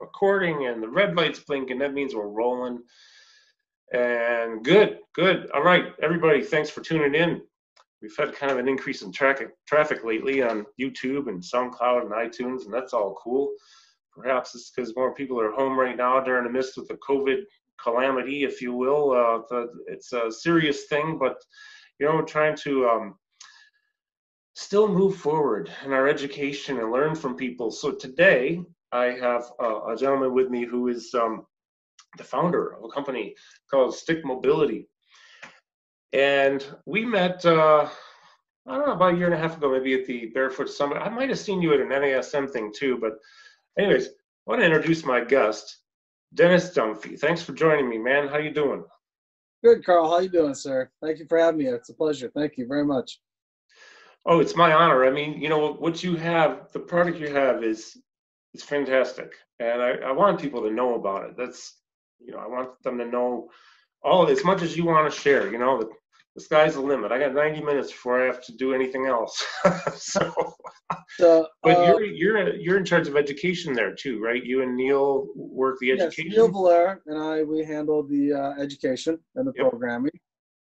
recording and the red light's blinking. That means we're rolling. And good, good. All right, everybody, thanks for tuning in. We've had kind of an increase in traffic traffic lately on YouTube and SoundCloud and iTunes, and that's all cool. Perhaps it's because more people are home right now during the midst of the COVID calamity, if you will. Uh, it's a serious thing, but you know, trying to um, still move forward in our education and learn from people. So today I have a gentleman with me who is um, the founder of a company called Stick Mobility. And we met, uh, I don't know, about a year and a half ago, maybe at the Barefoot Summit. I might have seen you at an NASM thing too, but anyways, I want to introduce my guest, Dennis Dunphy. Thanks for joining me, man. How you doing? Good, Karl. How you doing, sir? Thank you for having me. It's a pleasure. Thank you very much. Oh, it's my honor. I mean, you know, what you have, the product you have is is fantastic. And I, I want people to know about it. That's, you know, I want them to know all as much as you want to share, you know, the, sky's the limit. I got 90 minutes before I have to do anything else. so, So, but uh, you're, you're, you're in charge of education there too, right? You and Neil work the yes, education. Neil Valaire and I, we handle the uh, education and the Yep. programming.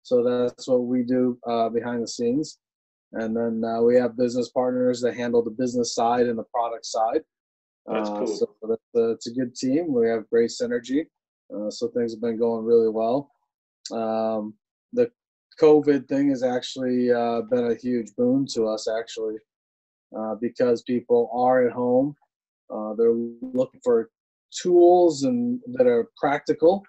So that's what we do uh, behind the scenes. And then uh, we have business partners that handle the business side and the product side. That's uh, cool. So that's, uh, it's a good team. We have great synergy. Uh, so things have been going really well. Um, the COVID thing has actually uh, been a huge boon to us, actually, uh, because people are at home. Uh, they're looking for tools and that are practical,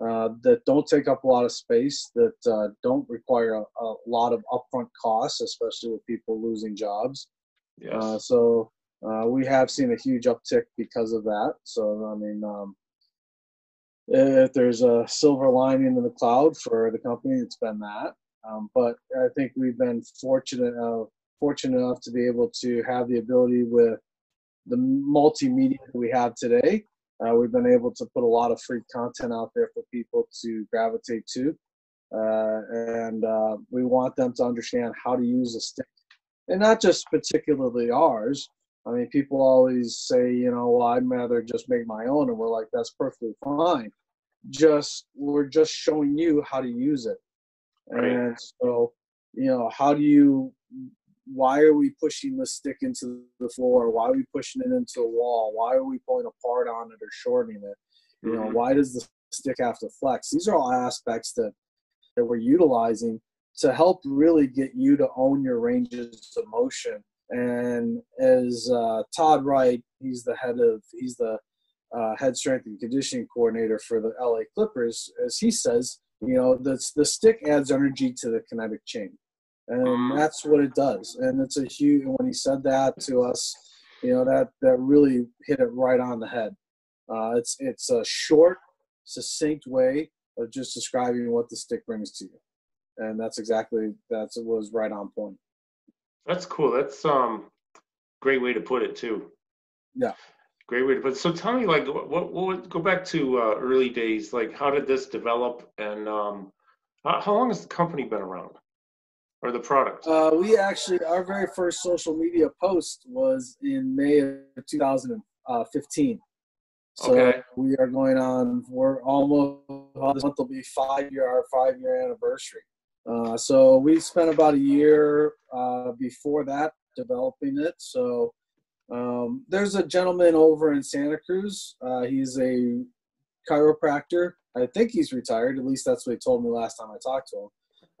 uh, that don't take up a lot of space, that uh, don't require a, a lot of upfront costs, especially with people losing jobs. yes. Uh, so uh, we have seen a huge uptick because of that. So I mean, um, if there's a silver lining in the cloud for the company, it's been that. Um, but I think we've been fortunate uh, fortunate enough to be able to have the ability with the multimedia that we have today. Uh, we've been able to put a lot of free content out there for people to gravitate to, uh, and uh, we want them to understand how to use a stick, and not just particularly ours. I mean, people always say, you know, well, I'd rather just make my own, and we're like, that's perfectly fine. Just we're just showing you how to use it, Right. and so you know, how do you? Why are we pushing the stick into the floor? Why are we pushing it into the wall? Why are we pulling apart on it or shorting it? You know, Mhm. why does the stick have to flex? These are all aspects that that we're utilizing to help really get you to own your ranges of motion. And as uh, Todd Wright, he's the head of he's the uh, head strength and conditioning coordinator for the LA Clippers. As he says, you know, the the stick adds energy to the kinetic chain, and Mm. that's what it does. And it's a huge. When he said that to us, you know, that that really hit it right on the head. Uh, it's it's a short, succinct way of just describing what the stick brings to you, and that's exactly that's it was right on point. That's cool. That's um great way to put it too. Yeah. Great way to put it. So tell me, like, what, what, what go back to uh, early days. Like, how did this develop, and um, how, how long has the company been around, or the product? Uh, we actually our very first social media post was in May of 2015. So Okay. we are going on. We're almost this month will be five year our five year anniversary. Uh, so we spent about a year uh, before that developing it. So um, there's a gentleman over in Santa Cruz. Uh, he's a chiropractor. I think he's retired. At least that's what he told me last time I talked to him.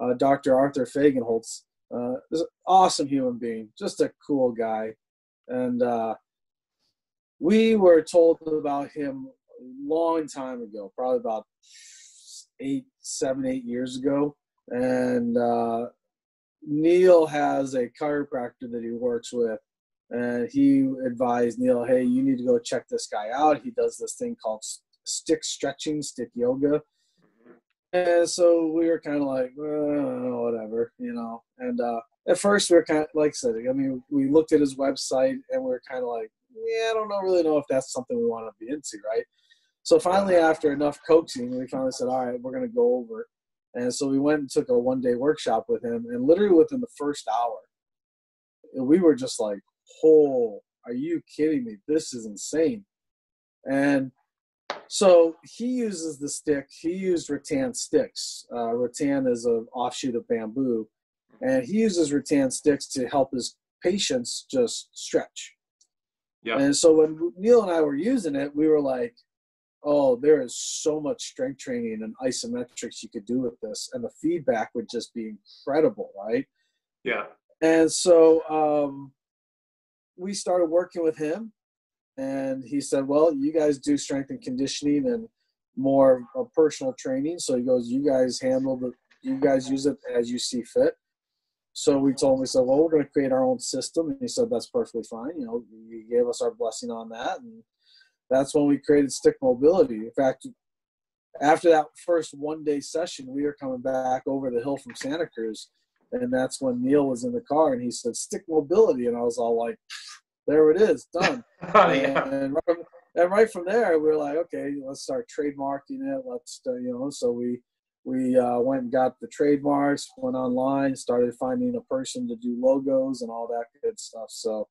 Uh, Dr. Arthur Fagenholtz uh, is an awesome human being, just a cool guy. And we were told about him a long time ago, probably about eight, seven, eight years ago. And uh, Neil has a chiropractor that he works with, and he advised Neil, "Hey, you need to go check this guy out. He does this thing called stick stretching, stick yoga." And so we were kind of like, "Uh, whatever, you know. And uh, at first, we were kind of like I said, I mean, we looked at his website and we were kind of like, yeah, I don't know, really know if that's something we want to be into, right? So finally, after enough coaxing, we finally said, all right, we're going to go over. And so we went and took a one day workshop with him, and literally within the first hour, we were just like, "Oh, are you kidding me? This is insane!" And so he uses the stick. He used rattan sticks. Uh, rattan is an offshoot of bamboo, and he uses rattan sticks to help his patients just stretch. Yeah. And so when Neil and I were using it, we were like, "Oh, there is so much strength training and isometrics you could do with this, and the feedback would just be incredible, right?" Yeah. And so um, we started working with him, and he said, "Well, you guys do strength and conditioning and more of personal training." So he goes, "You guys handle the, you guys use it as you see fit." So we told him, we said, "Well, we're going to create our own system," and he said, "That's perfectly fine." You know, he gave us our blessing on that, and that's when we created Stick Mobility. In fact, after that first one-day session, we were coming back over the hill from Santa Cruz, and that's when Neil was in the car, and he said, "Stick Mobility," and I was all like there it is, done. oh, yeah. and, right from, and right from there, we are like, okay, let's start trademarking it. Let's, uh, you know, so we we uh, went and got the trademarks, went online, started finding a person to do logos and all that good stuff. So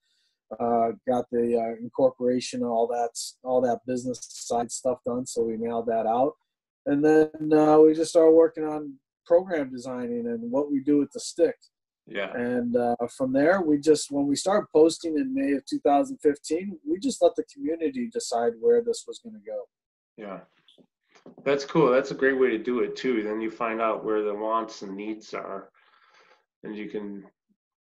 uh, got the uh, incorporation and all that all that business side stuff done. So we nailed that out, and then uh, we just started working on program designing and what we do with the stick. Yeah. And uh, from there, we just, when we started posting in May of 2015, we just let the community decide where this was going to go. Yeah. That's cool. That's a great way to do it too. Then you find out where the wants and needs are, and you can.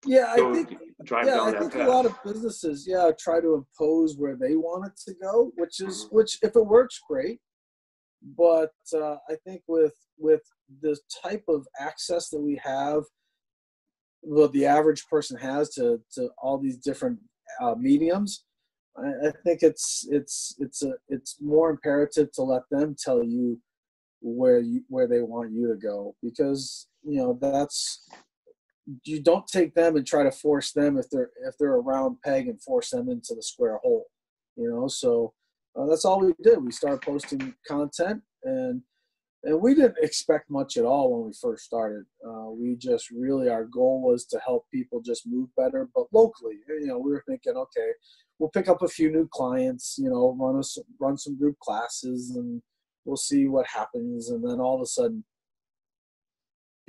Yeah, I think. yeah, I think path. a lot of businesses, yeah, try to impose where they want it to go, which is mm-hmm. which if it works, great. But uh, I think with with the type of access that we have what the average person has to to all these different uh, mediums. I, I think it's it's it's a it's more imperative to let them tell you where you where they want you to go because you know that's you don't take them and try to force them if they're if they're a round peg and force them into the square hole you know so uh, that's all we did we started posting content and and we didn't expect much at all when we first started. Uh, we just really our goal was to help people just move better, but locally. You know, we were thinking, okay, we'll pick up a few new clients. You know, run us run some group classes, and we'll see what happens. And then all of a sudden,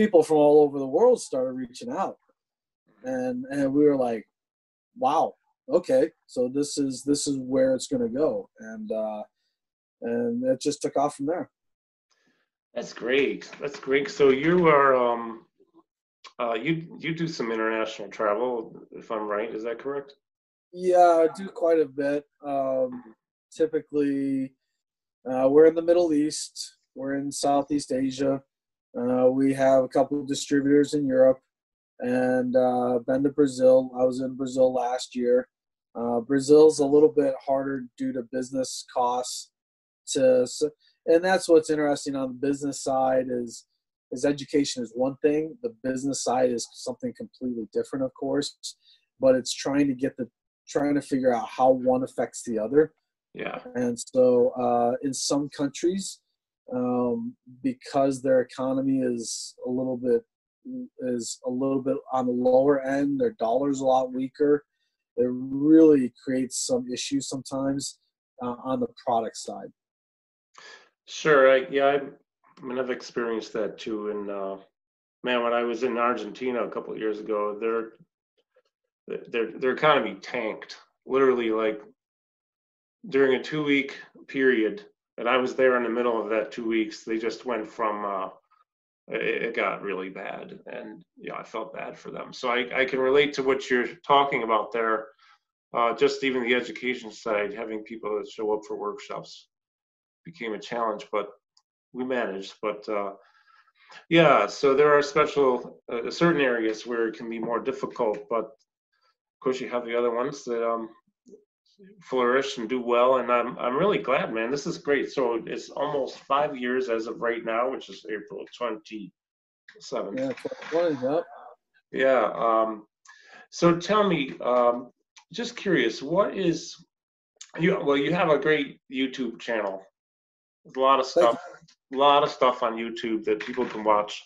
people from all over the world started reaching out, and and we were like, wow, okay, so this is this is where it's going to go, and uh, and it just took off from there. That's great. That's great. So you are um uh you you do some international travel if I'm right, is that correct? Yeah, I do quite a bit. Um typically uh we're in the Middle East, we're in Southeast Asia. Uh we have a couple of distributors in Europe and uh been to Brazil. I was in Brazil last year. Uh Brazil's a little bit harder due to business costs to and that's what's interesting on the business side is is education is one thing the business side is something completely different of course but it's trying to get the trying to figure out how one affects the other yeah and so uh, in some countries um, because their economy is a little bit is a little bit on the lower end their dollar's a lot weaker it really creates some issues sometimes uh, on the product side Sure. I, yeah, I, I mean, I've experienced that too. And uh, man, when I was in Argentina a couple of years ago, their their their economy tanked. Literally, like during a two week period, and I was there in the middle of that two weeks. They just went from uh, it, got really bad, and yeah, I felt bad for them. So I I can relate to what you're talking about there. Uh, just even the education side, having people that show up for workshops became a challenge, but we managed. But uh, yeah, so there are special uh, certain areas where it can be more difficult, but of course you have the other ones that um, flourish and do well. And I'm I'm really glad, man. This is great. So it's almost five years as of right now, which is April twenty seventh. Yeah, what is up? Yeah. Um, so tell me, um, just curious, what is you? Well, you have a great YouTube channel There's a lot of stuff a lot of stuff on YouTube that people can watch.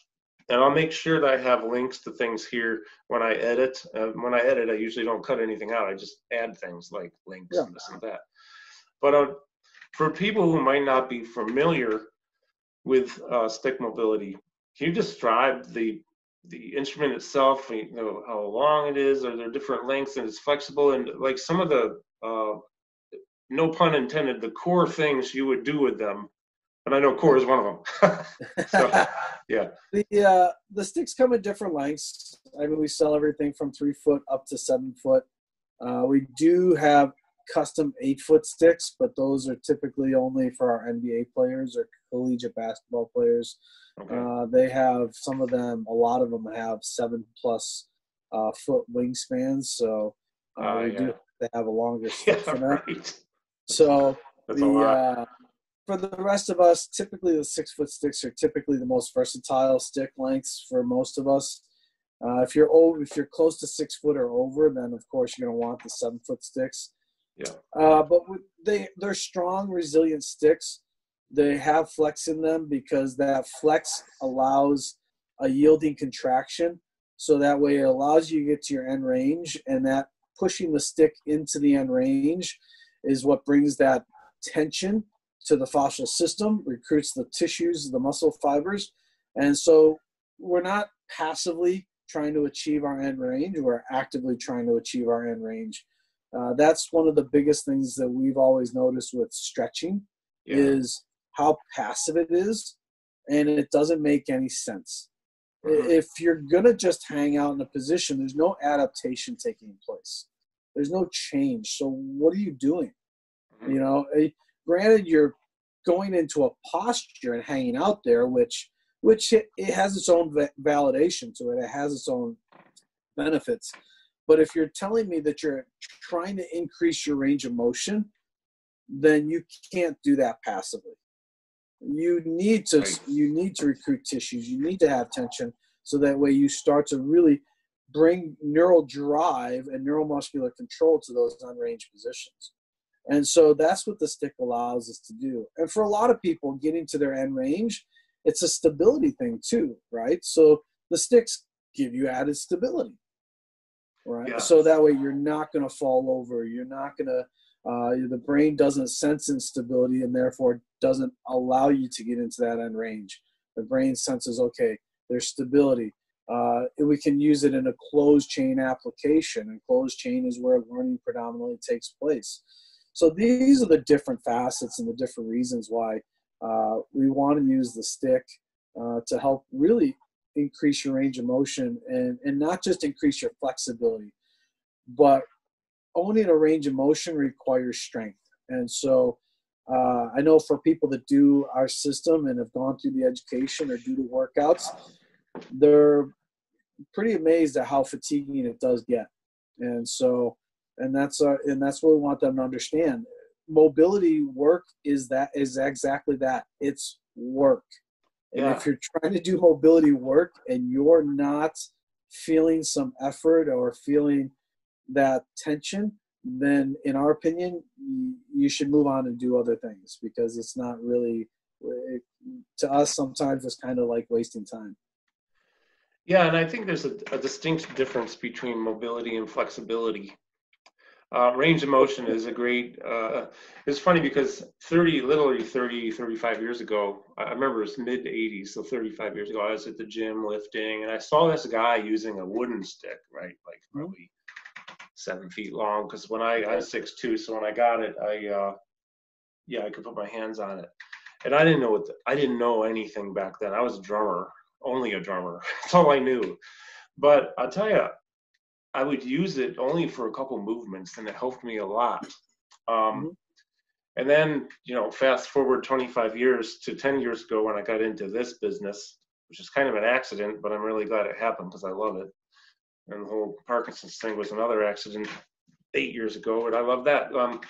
And I'll make sure that I have links to things here when I edit. Uh, when I edit, I usually don't cut anything out. I just add things like links Yeah. and this and that. But uh, for people who might not be familiar with uh, stick mobility, can you describe the the instrument itself? You know how long it is, are there different lengths, and it's flexible, and like some of the uh, no pun intended, the core things you would do with them. And I know core is one of them. So, yeah. The uh, the sticks come in different lengths. I mean, we sell everything from three foot up to seven foot. Uh, we do have custom eight foot sticks, but those are typically only for our NBA players or collegiate basketball players. Okay. Uh, they have some of them. A lot of them have seven plus uh, foot wingspans, so uh, Ah, we yeah. do have to have a longer yeah, stick for that. right. So That's the uh, for the rest of us, typically the six foot sticks are typically the most versatile stick lengths for most of us. Uh, if you're over, if you're close to six foot or over, then of course you're going to want the seven foot sticks. Yeah. Uh, but with, they they're strong, resilient sticks. They have flex in them because that flex allows a yielding contraction. So that way it allows you to get to your end range, and that pushing the stick into the end range is what brings that tension to the fascial system, recruits the tissues, the muscle fibers. And so we're not passively trying to achieve our end range, we're actively trying to achieve our end range. Uh, that's one of the biggest things that we've always noticed with stretching yeah. is how passive it is, and it doesn't make any sense. Mhm. If you're gonna just hang out in a position, there's no adaptation taking place. There's no change. So what are you doing? Mhm. You know, granted, you're going into a posture and hanging out there, which which it, it has its own va- validation to it. It has its own benefits. But if you're telling me that you're trying to increase your range of motion, then you can't do that passively. You need to you need to recruit tissues. You need to have tension so that way you start to really bring neural drive and neuromuscular control to those end range positions. And so that's what the stick allows us to do. And for a lot of people, getting to their end range, it's a stability thing too, right? So the sticks give you added stability, right? Yeah. So that way you're not going to fall over. You're not going to, uh, the brain doesn't sense instability and therefore doesn't allow you to get into that end range. The brain senses, okay, there's stability. Uh, we can use it in a closed chain application, and closed chain is where learning predominantly takes place. So these are the different facets and the different reasons why uh, we want to use the stick uh, to help really increase your range of motion and, and not just increase your flexibility, but owning a range of motion requires strength. And so uh, I know for people that do our system and have gone through the education or do the workouts, they're pretty amazed at how fatiguing it does get. And so, and that's uh, and that's what we want them to understand. Mobility work is that is exactly that. It's work. And Yeah. if you're trying to do mobility work and you're not feeling some effort or feeling that tension, then in our opinion, you, you should move on and do other things because it's not really it, to us sometimes it's kind of like wasting time. Yeah, and I think there's a, a distinct difference between mobility and flexibility. Uh, range of motion is a great, uh, it's funny because 30, literally 30, 35 years ago, I remember it was mid 80s, so 35 years ago, I was at the gym lifting and I saw this guy using a wooden stick, right? Like probably seven feet long. Because when I, I was 6'2, so when I got it, I, uh, yeah, I could put my hands on it. And I didn't know what, the, I didn't know anything back then. I was a drummer only a drummer. That's all I knew. But I'll tell you, I would use it only for a couple movements, and it helped me a lot. Um, Mhm. And then, you know, fast forward 25 years to 10 years ago when I got into this business, which is kind of an accident, but I'm really glad it happened because I love it. And the whole Parkinson's thing was another accident eight years ago, and I love that. Um,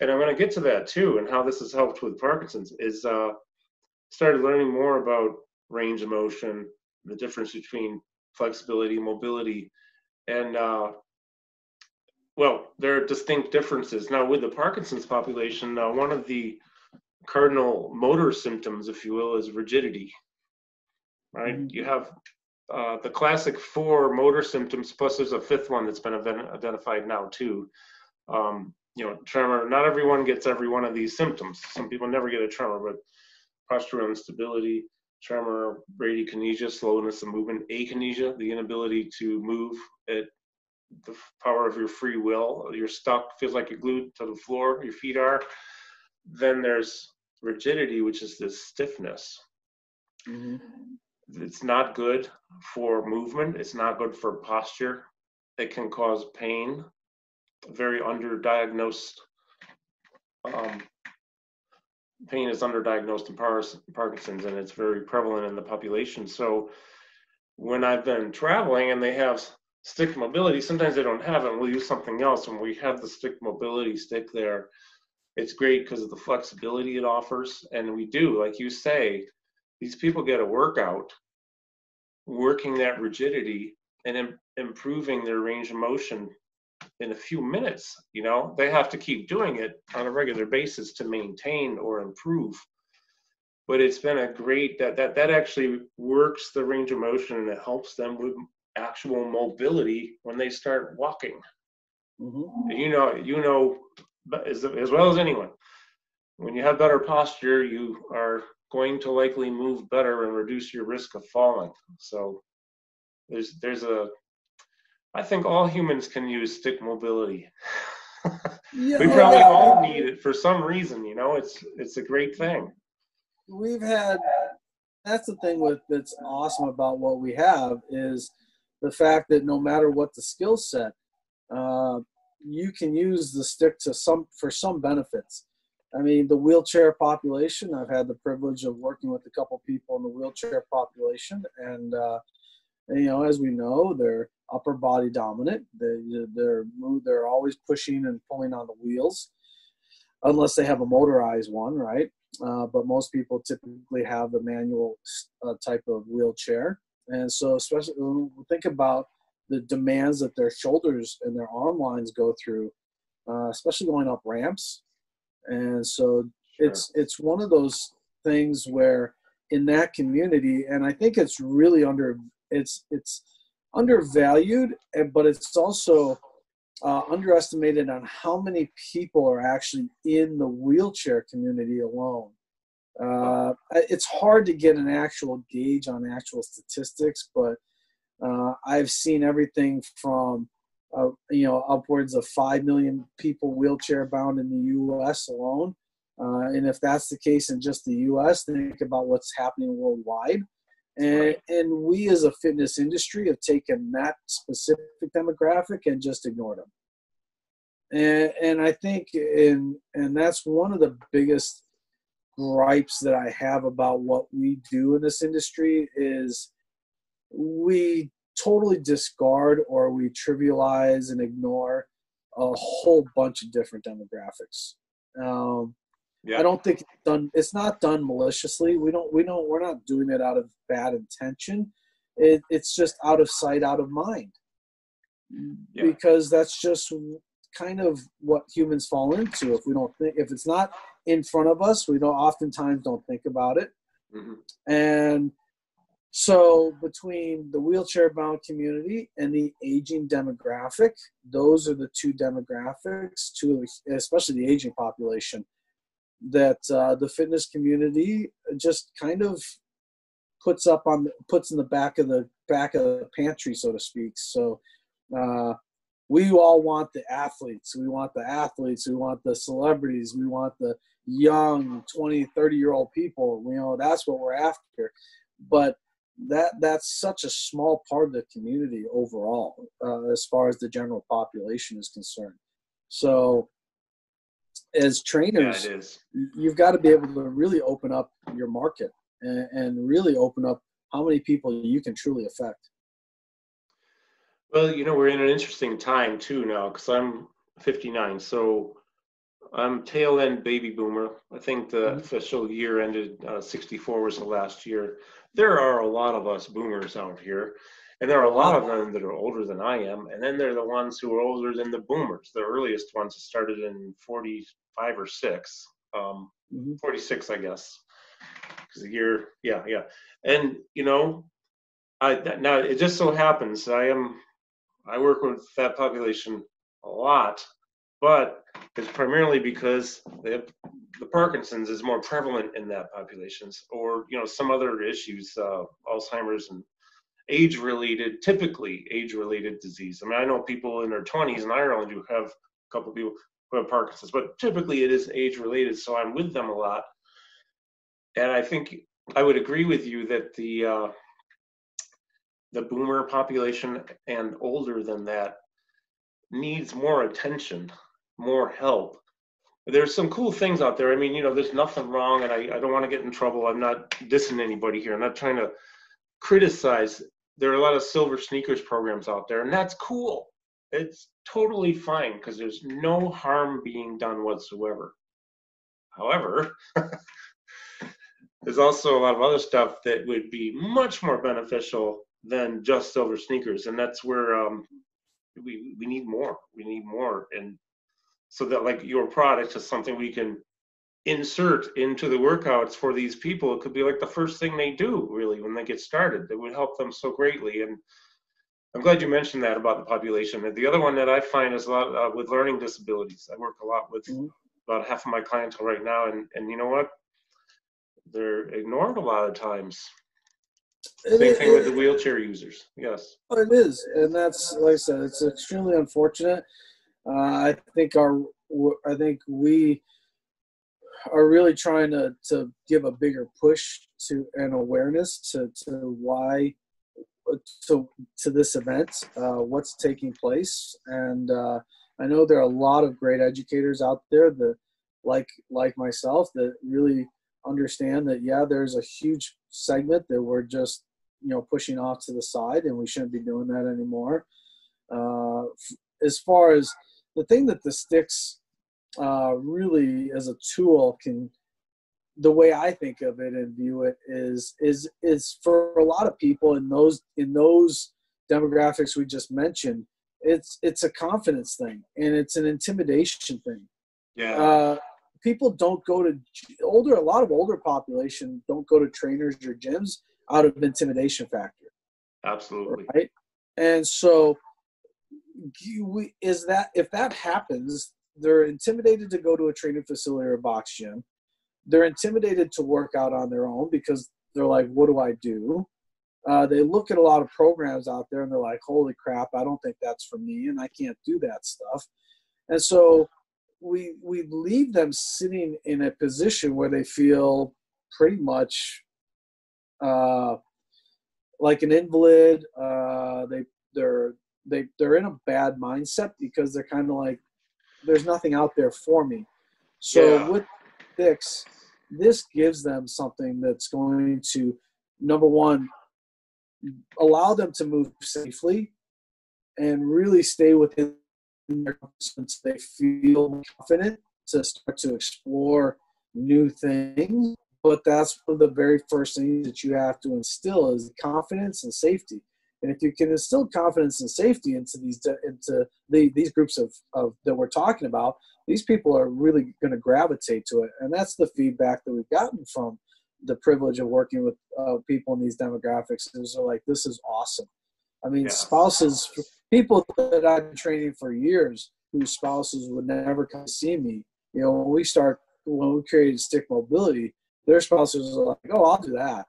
and I'm going to get to that too, and how this has helped with Parkinson's is uh, started learning more about range of motion, the difference between flexibility, mobility, and uh, well, there are distinct differences. Now, with the Parkinson's population, uh, one of the cardinal motor symptoms, if you will, is rigidity. Right? Mhm. You have uh, the classic four motor symptoms, plus there's a fifth one that's been ident- identified now too. Um, you know, tremor. Not everyone gets every one of these symptoms. Some people never get a tremor, but postural instability, tremor, bradykinesia, slowness of movement, akinesia, the inability to move at the power of your free will. You're stuck, feels like you're glued to the floor, your feet are. Then there's rigidity, which is this stiffness. Mhm. It's not good for movement, it's not good for posture. It can cause pain, very underdiagnosed. Um, pain is underdiagnosed in Parkinson's and it's very prevalent in the population. So when I've been traveling and they have stick mobility, sometimes they don't have it. and We'll use something else. When we have the stick mobility stick there, it's great because of the flexibility it offers. And we do, like you say, these people get a workout working that rigidity and Im- improving their range of motion in a few minutes you know they have to keep doing it on a regular basis to maintain or improve but it's been a great that that that actually works the range of motion and it helps them with actual mobility when they start walking Mhm. you know you know as, as well as anyone when you have better posture you are going to likely move better and reduce your risk of falling so there's there's a i think all humans can use stick mobility Yeah, we probably yeah. all need it for some reason you know it's it's a great thing we've had that's the thing with that's awesome about what we have is the fact that no matter what the skill set uh, you can use the stick to some for some benefits. I mean the wheelchair population i've had the privilege of working with a couple people in the wheelchair population and uh, you know as we know they're upper body dominant. They, they're they're always pushing and pulling on the wheels unless they have a motorized one right? Uh, but most people typically have the manual uh, type of wheelchair. And so, especially think about the demands that their shoulders and their arm lines go through, uh, especially going up ramps. And so, it's it's one of those things where in that community, and I think it's really under it's it's undervalued, but it's also uh, underestimated on how many people are actually in the wheelchair community alone. Uh, it's hard to get an actual gauge on actual statistics, but uh, I've seen everything from uh, you know upwards of five million people wheelchair bound in the U.S. alone. Uh, and if that's the case in just the U.S., think about what's happening worldwide. And, and we as a fitness industry have taken that specific demographic and just ignored them. And, and I think in and that's one of the biggest gripes that I have about what we do in this industry is we totally discard or we trivialize and ignore a whole bunch of different demographics. Um, yeah I don't think it's done. It's not done maliciously. We don't. We don't. We're not doing it out of bad intention. It, it's just out of sight, out of mind. Yeah. Because that's just kind of what humans fall into. If we don't think, if it's not in front of us, we don't oftentimes don't think about it. Mhm. And so between the wheelchair bound community and the aging demographic, those are the two demographics, two especially the aging population, that uh, the fitness community just kind of puts up on puts in the back of the back of the pantry, so to speak. So uh, we all want the athletes. We want the athletes. We want the celebrities. We want the young 20, 30 year old people. You know, that's what we're after. But that that's such a small part of the community overall, uh, as far as the general population is concerned. So, as yeah trainers, is you've got to be able to really open up your market and, and really open up how many people you can truly affect. Well, you know, we're in an interesting time too now because I'm 59, so I'm tail end baby boomer. I think the Mhm. official year ended uh, 64 was the last year. There are a lot of us boomers out here, and there are a lot of them that are older than I am, and then there are the ones who are older than the boomers, the earliest ones that started in 45 or six. Um, Mm-hmm. 46, I guess. Because the year, yeah, yeah. And, you know, I now it just so happens I am, I work with that population a lot, but it's primarily because the, the Parkinson's is more prevalent in that populations or, you know, some other issues, uh, Alzheimer's and age related, typically age related disease. I mean, I know people in their 20s in Ireland who have a couple people who have Parkinson's, but typically it is age related. So I'm with them a lot. And I think I would agree with you that the, uh, the boomer population and older than that needs more attention, more help. There's some cool things out there. I mean, you know, there's nothing wrong, and I, I don't want to get in trouble. I'm not dissing anybody here. I'm not trying to criticize. There are a lot of silver sneakers programs out there, and that's cool. It's totally fine because there's no harm being done whatsoever. However, there's also a lot of other stuff that would be much more beneficial than just silver sneakers, and that's where um, we we need more. We need more, and so that like your product is something we can insert into the workouts for these people. It could be like the first thing they do really when they get started. That would help them so greatly. And I'm glad you mentioned that about the population. And the other one that I find is a lot uh, with learning disabilities. I work a lot with mm-hmm. about half of my clientele right now, and and you know what? They're ignored a lot of times. Same thing it, with the wheelchair users. Yes. It is, and that's like I said, it's extremely unfortunate. Uh, I think our, I think we are really trying to to give a bigger push to an awareness to to why to to this event, uh, what's taking place, and uh, I know there are a lot of great educators out there that, like like myself, that really understand that yeah, there's a huge segment that we're just you know pushing off to the side, and we shouldn't be doing that anymore. Uh, as far as the thing that the sticks uh, really as a tool can the way I think of it and view it is is is for a lot of people in those in those demographics we just mentioned, it's it's a confidence thing and it's an intimidation thing. Yeah. Uh, people don't go to older a lot of older population don't go to trainers or gyms out of intimidation factor absolutely. right? And so you, is that if that happens they're intimidated to go to a training facility or a box gym. They're intimidated to work out on their own because they're like what do i do? Uh, they look at a lot of programs out there and they're like holy crap i don't think that's for me and i can't do that stuff. And so we we leave them sitting in a position where they feel pretty much uh, like an invalid. Uh, they they're they they're in a bad mindset because they're kind of like there's nothing out there for me. So yeah. with Fix, this gives them something that's going to number one allow them to move safely and really stay within since they feel confident to start to explore new things. But that's one of the very first things that you have to instill is confidence and safety. And if you can instill confidence and safety into these into the, these groups of, of that we're talking about, these people are really going to gravitate to it. And that's the feedback that we've gotten from the privilege of working with uh, people in these demographics. Is like, this is awesome. I mean, yeah. spouses people that I've been training for years whose spouses would never come see me. You know, when we start when we created stick mobility, their spouses are like, "Oh, I'll do that,"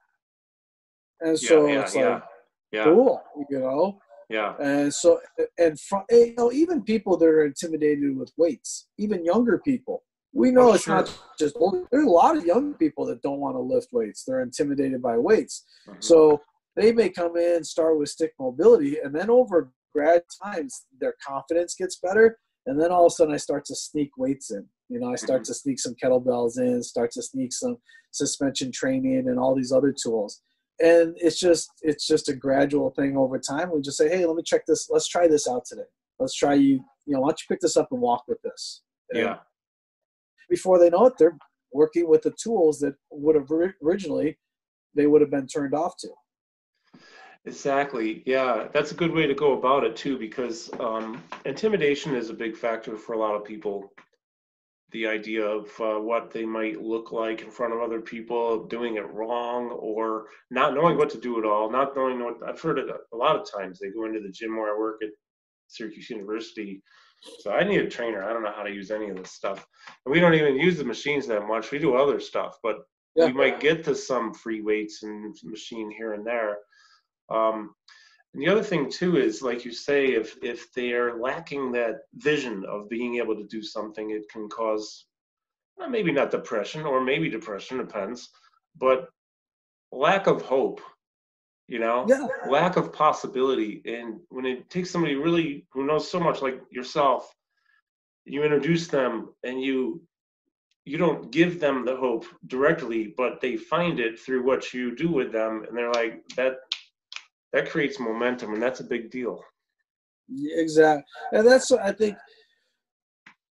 and so yeah, yeah, it's like, yeah. cool, you know. Yeah. And so, and from, you know, even people that are intimidated with weights, even younger people, we know oh, it's sure. not just old. There's a lot of young people that don't want to lift weights. They're intimidated by weights. Mm-hmm. So they may come in, start with stick mobility, and then over grad times their confidence gets better and then all of a sudden i start to sneak weights in. You know i start mm-hmm. to sneak some kettlebells in start to sneak some suspension training and all these other tools. And it's just it's just a gradual thing over time. We just say hey let me check this let's try this out today. Let's try you you know why don't you pick this up and walk with this? And yeah. before they know it they're working with the tools that would have originally they would have been turned off to Exactly. Yeah, that's a good way to go about it too, because um, intimidation is a big factor for a lot of people. the idea of uh, what they might look like in front of other people, doing it wrong, or not knowing what to do at all, not knowing what I've heard it a lot of times. They go into the gym where I work at Syracuse University. So I need a trainer. I don't know how to use any of this stuff. And we don't even use the machines that much. We do other stuff, but yeah. we might get to some free weights and machine here and there. Um, and the other thing too is, like you say, if if they are lacking that vision of being able to do something, it can cause well, maybe not depression or maybe depression depends, but lack of hope. You know, yeah. lack of possibility. And when it takes somebody really who knows so much, like yourself, you introduce them and you you don't give them the hope directly, but they find it through what you do with them, and they're like that that creates momentum, and that's a big deal. Yeah, Exactly, and that's I think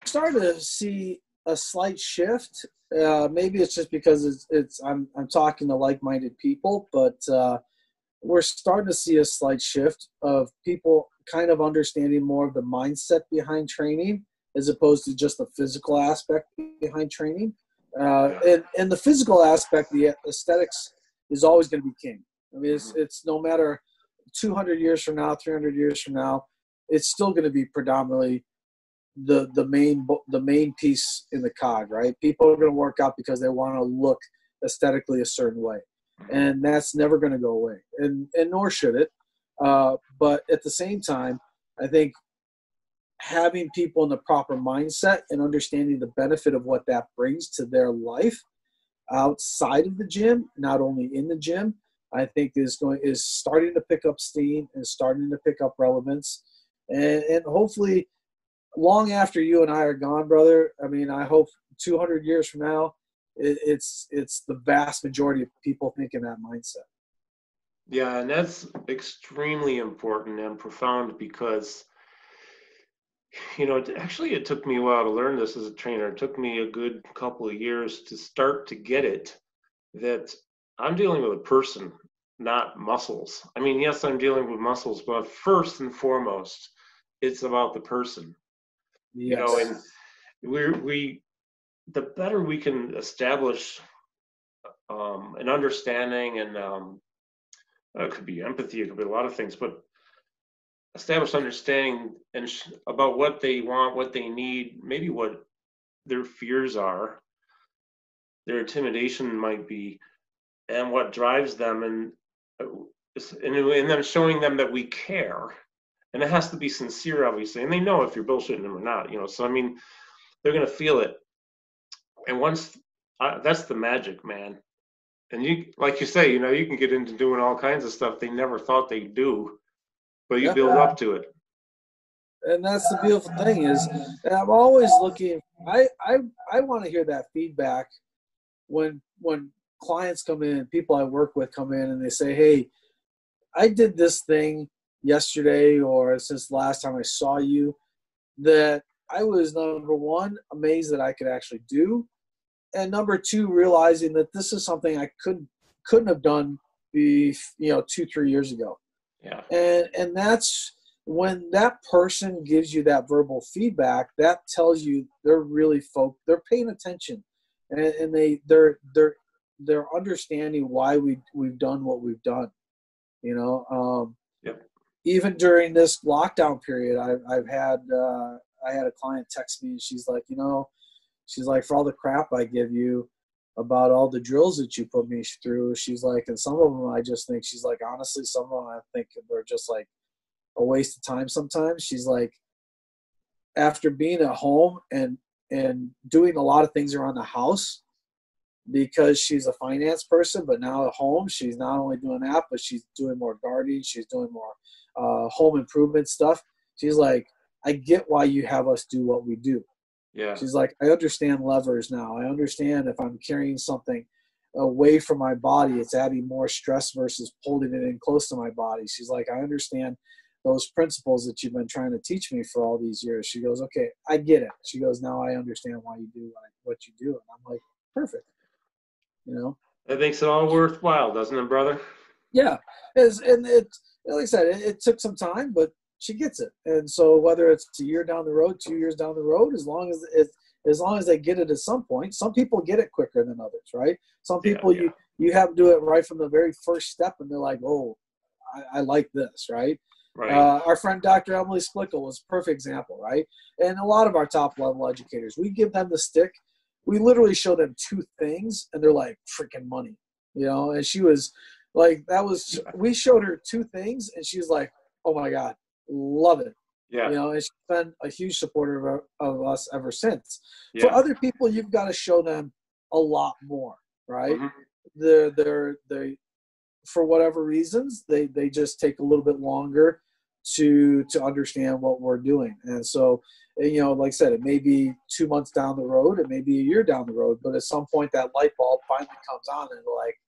starting to see a slight shift. Uh, maybe it's just because it's, it's I'm I'm talking to like-minded people, but uh, we're starting to see a slight shift of people kind of understanding more of the mindset behind training as opposed to just the physical aspect behind training. Uh, and and the physical aspect, the aesthetics is always going to be king. I mean, it's, it's no matter 200 years from now, 300 years from now, it's still going to be predominantly the the main the main piece in the cog, right? People are going to work out because they want to look aesthetically a certain way, and that's never going to go away, and and nor should it. Uh, but at the same time, I think having people in the proper mindset and understanding the benefit of what that brings to their life outside of the gym, not only in the gym, I think is going is starting to pick up steam and starting to pick up relevance, and, and hopefully, long after you and I are gone, brother. I mean, I hope 200 years from now, it, it's it's the vast majority of people think in that mindset. Yeah, and that's extremely important and profound because you know, actually, it took me a while to learn this as a trainer. It took me a good couple of years to start to get it that I'm dealing with a person, not muscles. I mean, yes, I'm dealing with muscles, but first and foremost, it's about the person. Yes. You know, and we we the better we can establish um, an understanding and um, it could be empathy, it could be a lot of things, but establish understanding and sh- about what they want, what they need, maybe what their fears are, their intimidation might be, and what drives them, and and, and then showing them that we care. And it has to be sincere, obviously, and they know if you're bullshitting them or not, you know. So I mean, they're gonna feel it. And once uh, that's the magic, man. And you, like you say, you know, you can get into doing all kinds of stuff they never thought they'd do but you yeah. build up to it and that's the beautiful thing is i'm always looking i i, I want to hear that feedback when when clients come in people i work with come in and they say hey i did this thing yesterday or since the last time i saw you that i was number one amazed that i could actually do and number two realizing that this is something i couldn't couldn't have done be you know two three years ago yeah. And and that's when that person gives you that verbal feedback, that tells you they're really folk they're paying attention. And, and they they're they're they're understanding why we we've done what we've done. You know, um, yep. even during this lockdown period, I've I've had uh, I had a client text me and she's like, you know, she's like, for all the crap I give you, about all the drills that you put me through. She's like, and some of them I just think she's like, honestly, some of them I think they're just like a waste of time sometimes. She's like, after being at home and and doing a lot of things around the house because she's a finance person, but now at home she's not only doing that, but she's doing more gardening, she's doing more uh, home improvement stuff. She's like, I get why you have us do what we do yeah. She's like, I understand levers now. I understand if I'm carrying something away from my body, it's adding more stress versus holding it in close to my body. She's like, I understand those principles that you've been trying to teach me for all these years. She goes, okay, I get it. She goes, now I understand why you do what you do. And I'm like, perfect. You know, that makes it all worthwhile, doesn't it, brother? Yeah. It's, and it, like I said, it, it took some time, but she gets it. And so whether it's a year down the road, two years down the road, as long as it, as long as they get it at some point. Some people get it quicker than others, right? Some Yeah, people yeah. you you have to do it right from the very first step, and they're like, oh, I, I like this, right? Right. Uh, our friend Dr. Emily Splichal was a perfect example, right? And a lot of our top level educators, we give them the stick. We literally show them two things, and they're like, freaking money, you know? And she was like, that was, we showed her two things, and she was like, oh my God, love it. yeah. You know, and she's been a huge supporter of, of us ever since. yeah. For other people, you've got to show them a lot more, right? Mhm. they're they're they for whatever reasons they they just take a little bit longer to to understand what we're doing and so you know like i said it may be two months down the road it may be a year down the road but at some point that light bulb finally comes on and like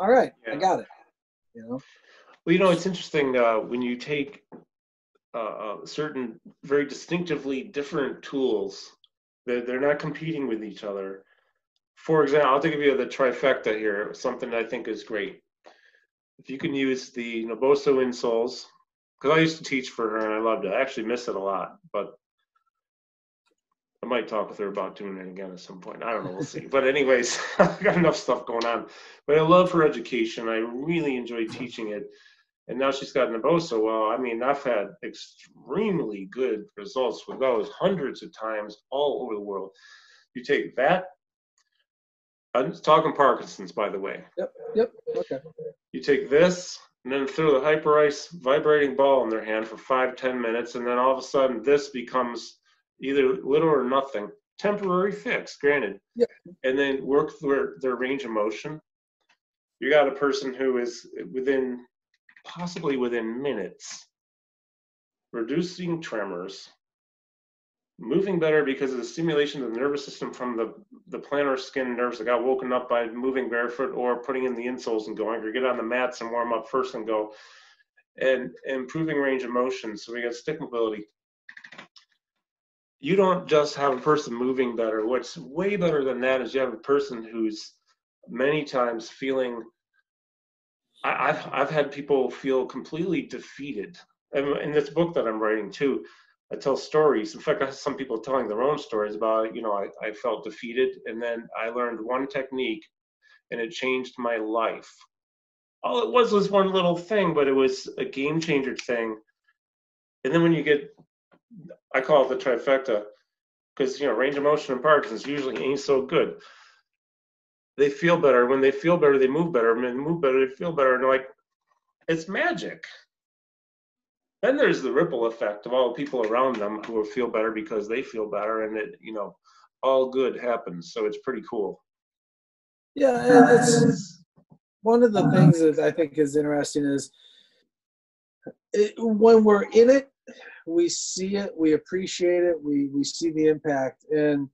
all right i got it you know Well, you know, it's interesting uh, when you take uh, uh, certain very distinctively different tools, they're, they're not competing with each other. For example, I'll give you the trifecta here, something I think is great. If you can use the Naboso insoles, because I used to teach for her and I loved it. I actually miss it a lot, but I might talk with her about doing it again at some point. I don't know, we'll see. But anyways, I've got enough stuff going on. But I love her education. I really enjoy mm-hmm. teaching it. And now she's got Naboso. Well, I mean, I've had extremely good results with those hundreds of times all over the world. You take that, I'm talking Parkinson's, by the way. yep yep okay You take this and then throw the hyperice vibrating ball in their hand for five, ten minutes, and then all of a sudden this becomes either little or nothing. Temporary fix, granted. Yep. And then work their, their range of motion. You got a person who is within, possibly within minutes, reducing tremors, moving better because of the stimulation of the nervous system from the, the plantar skin nerves that got woken up by moving barefoot or putting in the insoles and going, or get on the mats and warm up first and go, and improving range of motion. So we got stick mobility. You don't just have a person moving better. What's way better than that is you have a person who's many times feeling. I, I've I've had people feel completely defeated. And in this book that I'm writing too, I tell stories. In fact, I have some people telling their own stories about, you know, I, I felt defeated and then I learned one technique and it changed my life. All it was was one little thing, but it was a game changer thing. And then when you get, I call it the trifecta, because, you know, range of motion and Parkinson's usually ain't so good. They feel better. When they feel better, they move better. When they move better, they feel better. And like, it's magic. Then there's the ripple effect of all the people around them who will feel better because they feel better, and it, you know, all good happens. So it's pretty cool. yeah and it's one of the things that i think is interesting is it, when we're in it we see it we appreciate it we we see the impact. And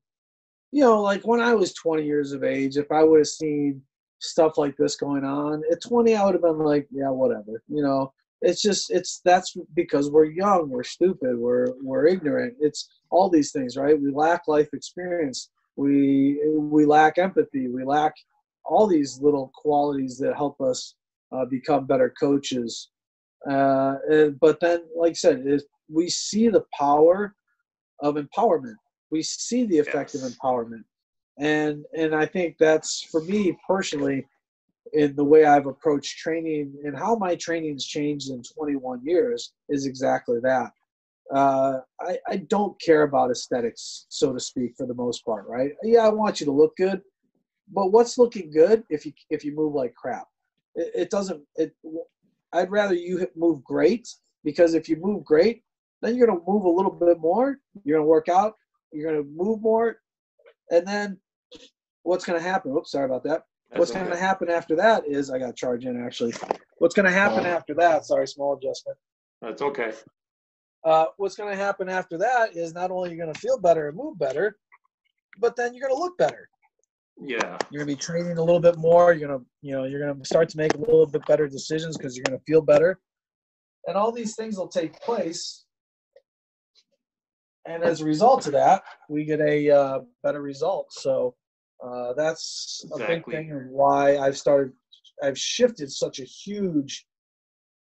you know like when i was 20 years of age if i would have seen stuff like this going on at 20 i would have been like yeah whatever you know? It's just it's that's because we're young we're stupid we're we're ignorant. It's all these things right? We lack life experience. We we lack empathy. We lack all these little qualities that help us uh, become better coaches uh, and, but then like i said is we see the power of empowerment. We see the effect of empowerment. And and i think that's for me personally in the way i've approached training and how my training's changed in 21 years is exactly that. Uh, I, I don't care about aesthetics so to speak for the most part right? Yeah i want you to look good but what's looking good if you if you move like crap? It, it doesn't it i'd rather you move great because if you move great then you're going to move a little bit more you're going to work out you're going to move more and then what's going to happen oops sorry about that. What's That's going to happen after that is i got to charge in actually. What's going to happen after that sorry small adjustment. That's okay. uh, what's going to happen after that is not only you're going to feel better and move better but then you're going to look better Yeah. you're going to be training a little bit more. You're going to you know you're going to start to make a little bit better decisions because you're going to feel better. And all these things will take place. And as a result of that we get a uh, better result. So uh, that's a big thing of why i've started i've shifted such a huge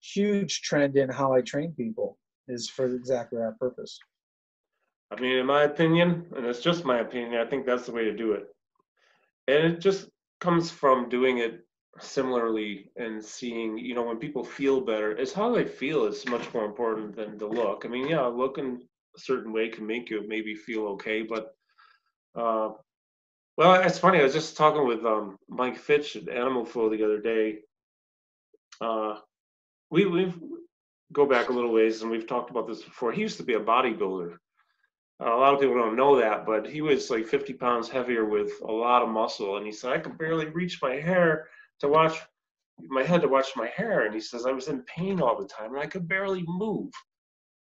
huge trend in how i train people is for exactly that purpose. I mean, in my opinion, and it's just my opinion, I think that's the way to do it. And it just comes from doing it similarly and seeing, you know, when people feel better, it's how they feel is much more important than the look. I mean, yeah, looking a certain way can make you maybe feel okay, but uh, well, it's funny. I was just talking with um, Mike Fitch at Animal Flow the other day. Uh, we we go back a little ways, and we've talked about this before. He used to be a bodybuilder. A lot of people don't know that, but he was like 50 pounds heavier with a lot of muscle, and he said I could barely reach my hair to watch my head to watch my hair, and he says I was in pain all the time, and I could barely move.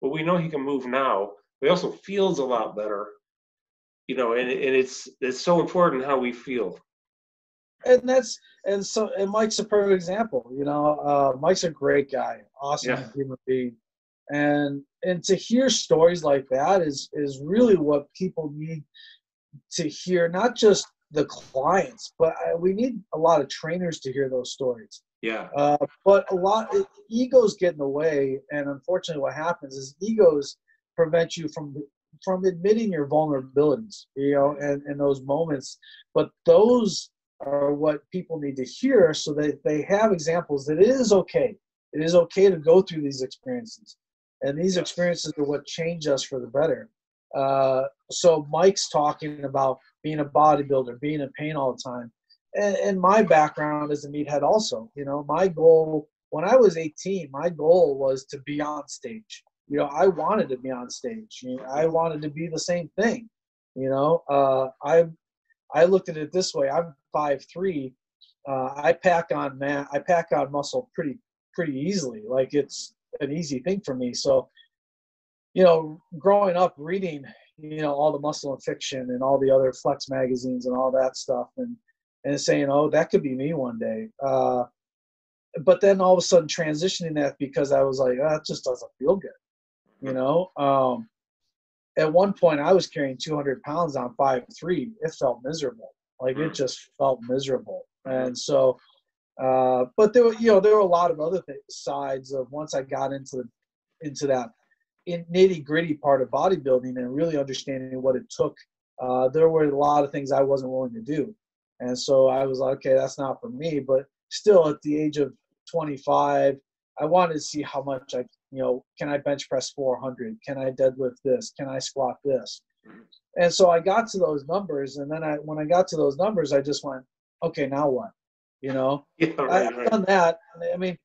But we know he can move now. He also feels a lot better you know, and, and it's it's so important how we feel. And that's and so and Mike's a perfect example. You know, uh, Mike's a great guy, awesome yeah. human being, and and to hear stories like that is is really what people need to hear. Not just the clients, but I, we need a lot of trainers to hear those stories. Yeah. Uh, but a lot egos get in the way, and unfortunately, what happens is egos prevent you from from admitting your vulnerabilities, you know, and, and those moments. But those are what people need to hear so that they have examples that it is okay. It is okay to go through these experiences. And these experiences are what change us for the better. Uh, so Mike's talking about being a bodybuilder, being in pain all the time. And, and my background is a meathead also. You know, my goal when I was 18, my goal was to be on stage you know, I wanted to be on stage. You know, I wanted to be the same thing. You know, uh, I I looked at it this way. I'm five three. Uh, I pack on man. I pack on muscle pretty pretty easily. Like it's an easy thing for me. So, you know, growing up reading, you know, all the Muscle and Fitness and all the other flex magazines and all that stuff, and and saying, oh, that could be me one day. Uh, but then all of a sudden transitioning that because I was like, oh, it just doesn't feel good. You know, um, at one point I was carrying 200 pounds on five three. It felt miserable. Like it mm. just felt miserable. And so, uh, but there were, you know, there were a lot of other th- sides of once I got into the, into that nitty gritty part of bodybuilding and really understanding what it took. Uh, there were a lot of things I wasn't willing to do. And so I was like, okay, that's not for me. But still, at the age of 25, I wanted to see how much I you know, can I bench press 400? Can I deadlift this? Can I squat this? And so I got to those numbers, and then I, when I got to those numbers, I just went, okay, now what? You know, yeah, right, I've right. done that. I mean,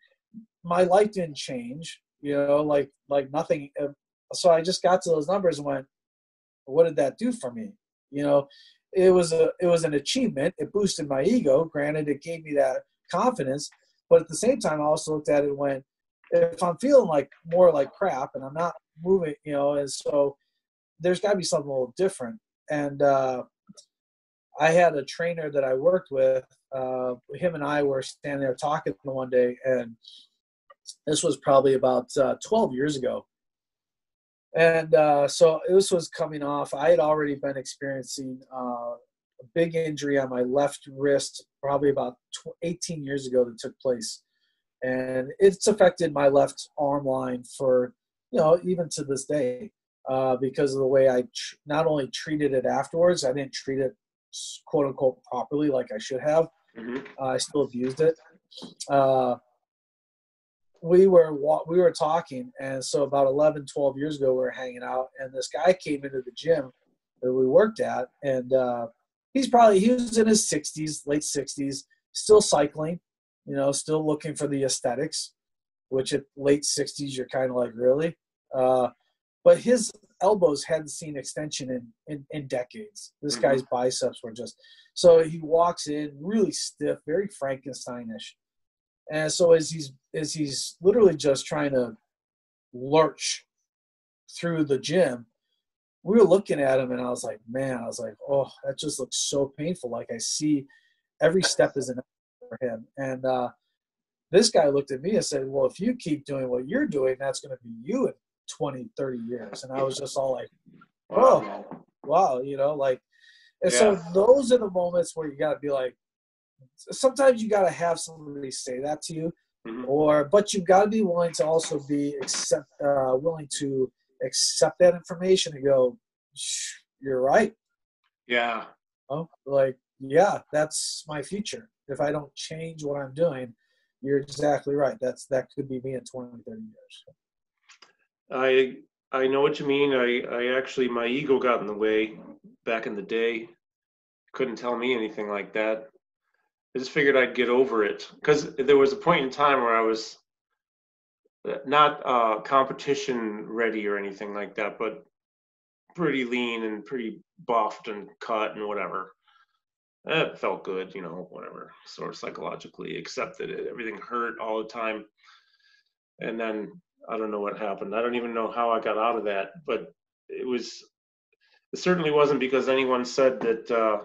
my life didn't change. You know, like like nothing. So I just got to those numbers and went, what did that do for me? You know, it was a it was an achievement. It boosted my ego. Granted, it gave me that confidence, but at the same time, I also looked at it and went, if I'm feeling like more like crap and I'm not moving, you know, and so there's got to be something a little different. And uh, I had a trainer that I worked with. Uh, him and I were standing there talking one day, and this was probably about uh, 12 years ago. And uh, so this was coming off. I had already been experiencing uh, a big injury on my left wrist, probably about 18 years ago, that took place and it's affected my left arm line for you know even to this day uh, because of the way I tr- not only treated it afterwards, I didn't treat it quote unquote properly like I should have. Mm-hmm. I still abused it. Uh, we were we were talking, and so about 11, 12 years ago, we were hanging out, and this guy came into the gym that we worked at, and uh, he's probably he was in his 60s, late 60s, still cycling you know, still looking for the aesthetics, which at late 60s, you're kind of like, really? Uh, but his elbows hadn't seen extension in, in, in decades. This mm-hmm. guy's biceps were just so he walks in really stiff, very Frankensteinish. And so as he's as he's literally just trying to lurch through the gym, we were looking at him and I was like, man, I was like, oh, that just looks so painful. Like I see every step is an for him. And uh, this guy looked at me and said, Well, if you keep doing what you're doing, that's going to be you in 20, 30 years. And I was just all like, Oh, wow, you know, like, and yeah. so those are the moments where you got to be like, sometimes you got to have somebody say that to you. Mm-hmm. Or, but you've got to be willing to also be accept, uh, willing to accept that information and go, you're right. Yeah. Oh, like, yeah, that's my future. If I don't change what I'm doing, you're exactly right. That's that could be me in 20, 30 years. I I know what you mean. I I actually my ego got in the way back in the day. Couldn't tell me anything like that. I just figured I'd get over it because there was a point in time where I was uh, not uh, competition ready or anything like that, but pretty lean and pretty buffed and cut and whatever. It felt good, you know, whatever, sort of psychologically accepted it. Everything hurt all the time. And then I don't know what happened. I don't even know how I got out of that, but it was, it certainly wasn't because anyone said that uh,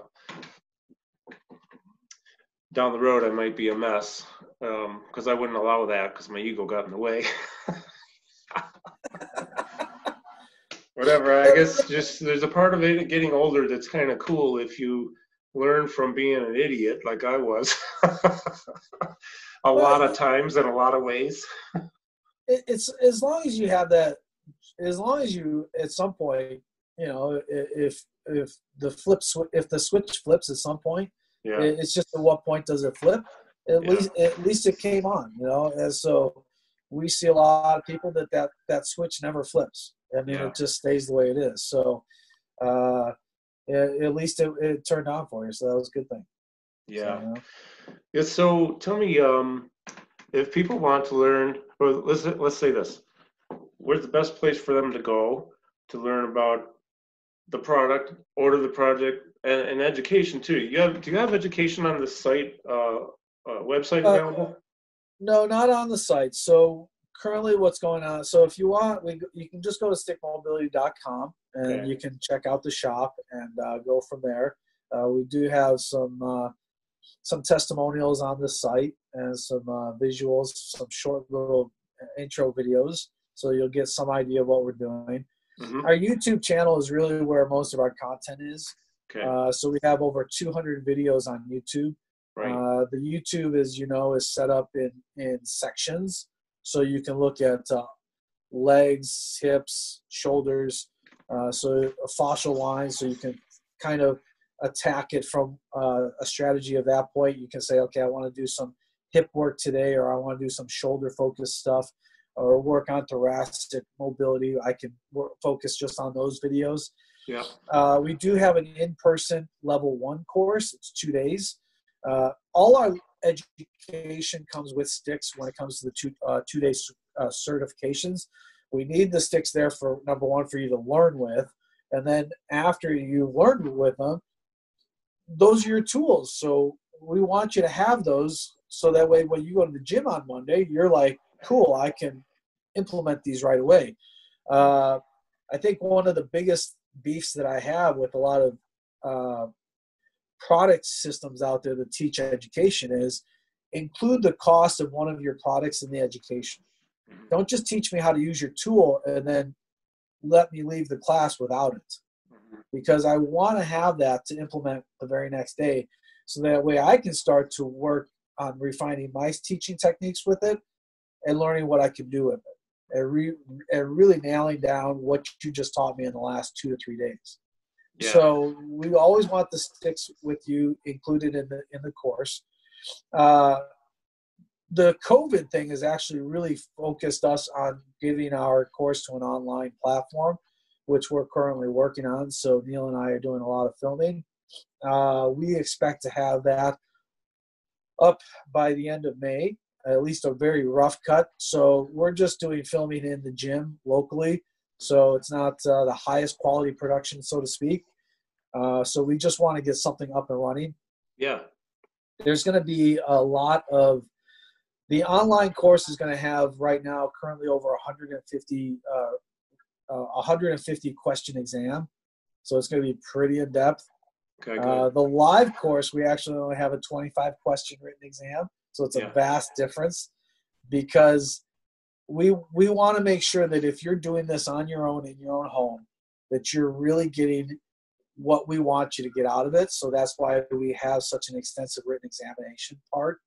down the road I might be a mess because um, I wouldn't allow that because my ego got in the way. Whatever. I guess just there's a part of it getting older that's kind of cool if you learn from being an idiot like I was a lot of times in a lot of ways. It's as long as you have that, as long as you at some point, you know, if if the flip if the switch flips at some point, yeah. it's just at what point does it flip? At yeah. least at least it came on, you know, and so we see a lot of people that that that switch never flips. I mean, yeah. it just stays the way it is. So. uh at least it, it, turned on for you, so that was a good thing. Yeah. So, you know? Yeah. So tell me, um, if people want to learn, or let's let's say this, where's the best place for them to go to learn about the product, order the project, and, and education too? You have do you have education on the site uh, uh, website uh, available? No, not on the site. So currently what's going on. So if you want, we, you can just go to stickmobility.com and okay. you can check out the shop and uh, go from there. Uh, we do have some uh, some testimonials on the site and some uh, visuals, some short little intro videos, so you'll get some idea of what we're doing. Mm-hmm. Our YouTube channel is really where most of our content is. Okay. Uh, so we have over 200 videos on YouTube. Right. Uh, the YouTube, as you know, is set up in in sections. So you can look at uh, legs, hips, shoulders, uh, so a fascial line. So you can kind of attack it from uh, a strategy of that point. You can say, okay, I want to do some hip work today, or I want to do some shoulder focused stuff, or work on thoracic mobility. I can work, focus just on those videos. Yeah. Uh, we do have an in-person level one course. It's two days. Uh, all our education comes with sticks when it comes to the two uh, two day uh, certifications. We need the sticks there for number one for you to learn with, and then after you learn with them, those are your tools. So we want you to have those so that way when you go to the gym on Monday, you're like, cool, I can implement these right away. Uh, I think one of the biggest beefs that I have with a lot of uh, product systems out there that teach education is include the cost of one of your products in the education. Mm-hmm. Don't just teach me how to use your tool and then let me leave the class without it. Because I want to have that to implement the very next day. So that way I can start to work on refining my teaching techniques with it and learning what I can do with it. And, re- and really nailing down what you just taught me in the last two to three days. So we always want the sticks with you included in the in the course. Uh, the COVID thing has actually really focused us on giving our course to an online platform, which we're currently working on. So Neil and I are doing a lot of filming. Uh, we expect to have that up by the end of May, at least a very rough cut. So we're just doing filming in the gym locally so it's not uh, the highest quality production, so to speak. Uh, so we just want to get something up and running. Yeah. There's going to be a lot of the online course is going to have right now currently over 150 uh, 150 uh, question exam. So it's going to be pretty in depth. Okay, uh, the live course, we actually only have a 25 question written exam. So it's a yeah. vast difference because we we want to make sure that if you're doing this on your own in your own home that you're really getting what we want you to get out of it so that's why we have such an extensive written examination part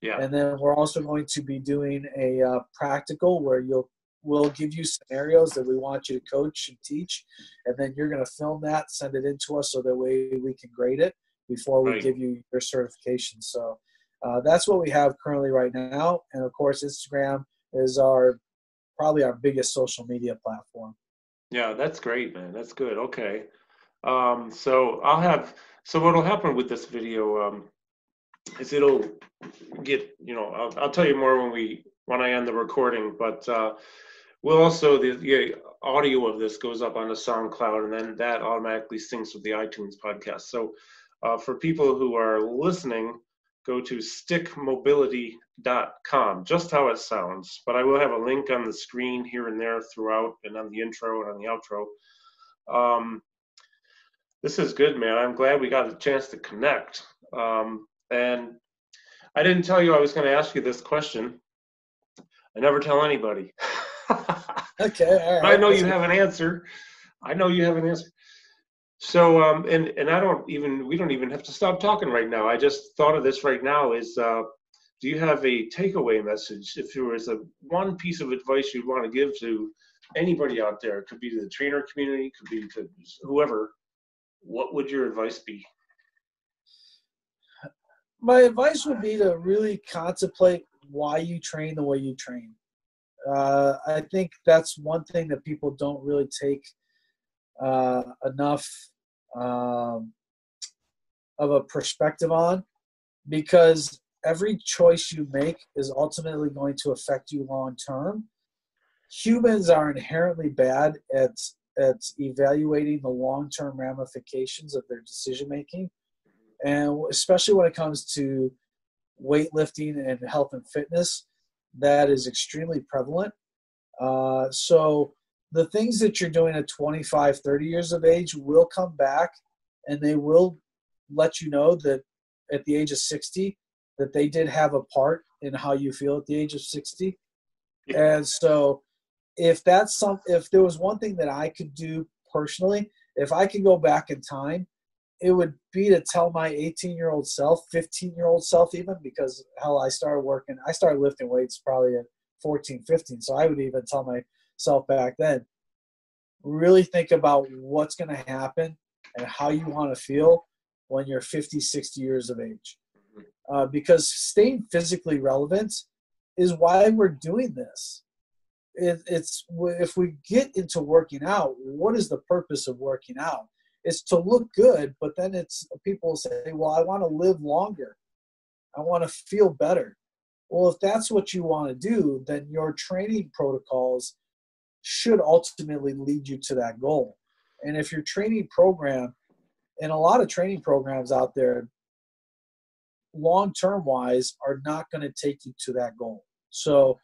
yeah and then we're also going to be doing a uh, practical where you'll we'll give you scenarios that we want you to coach and teach, and then you're going to film that, send it in to us so that way we can grade it before we Right. give you your certification. So uh, that's what we have currently right now, and of course, Instagram is our probably our biggest social media platform. Yeah, that's great, man. That's good. Okay. Um, so I'll have, so what'll happen with this video, um, is it'll get, you know, I'll, I'll tell you more when we, when I end the recording, but, uh, we'll also, the, the audio of this goes up on the SoundCloud and then that automatically syncs with the iTunes podcast. So, uh, for people who are listening, go to stickmobility.com, just how it sounds. But I will have a link on the screen here and there throughout, and on the intro and on the outro. Um, this is good, man. I'm glad we got a chance to connect. Um, and I didn't tell you I was going to ask you this question. I never tell anybody. Okay, right. I know you have an answer. I know you have an answer. So, um, and and I don't even we don't even have to stop talking right now. I just thought of this right now. Is uh, do you have a takeaway message? If there was a one piece of advice you'd want to give to anybody out there, it could be to the trainer community, it could be to whoever. What would your advice be? my advice would be to really contemplate why you train the way you train. Uh, I think that's one thing that people don't really take uh, enough um, of a perspective on because every choice you make is ultimately going to affect you long term. Humans are inherently bad at at evaluating the long term ramifications of their decision making and especially when it comes to weightlifting and health and fitness that is extremely prevalent. Uh, so the things that you're doing at 25 30 years of age will come back and they will let you know that at the age of 60 that they did have a part in how you feel at the age of 60 and so if that's some if there was one thing that i could do personally if i could go back in time it would be to tell my 18 year old self 15 year old self even because hell i started working i started lifting weights probably at 14 15 so i would even tell myself back then really think about what's going to happen and how you want to feel when you're 50 60 years of age. Uh, because staying physically relevant is why we're doing this. It, it's if we get into working out what is the purpose of working out it's to look good but then it's people say well i want to live longer. I want to feel better. Well if that's what you want to do then your training protocols should ultimately lead you to that goal. And if your training program and a lot of training programs out there long term wise are not going to take you to that goal. So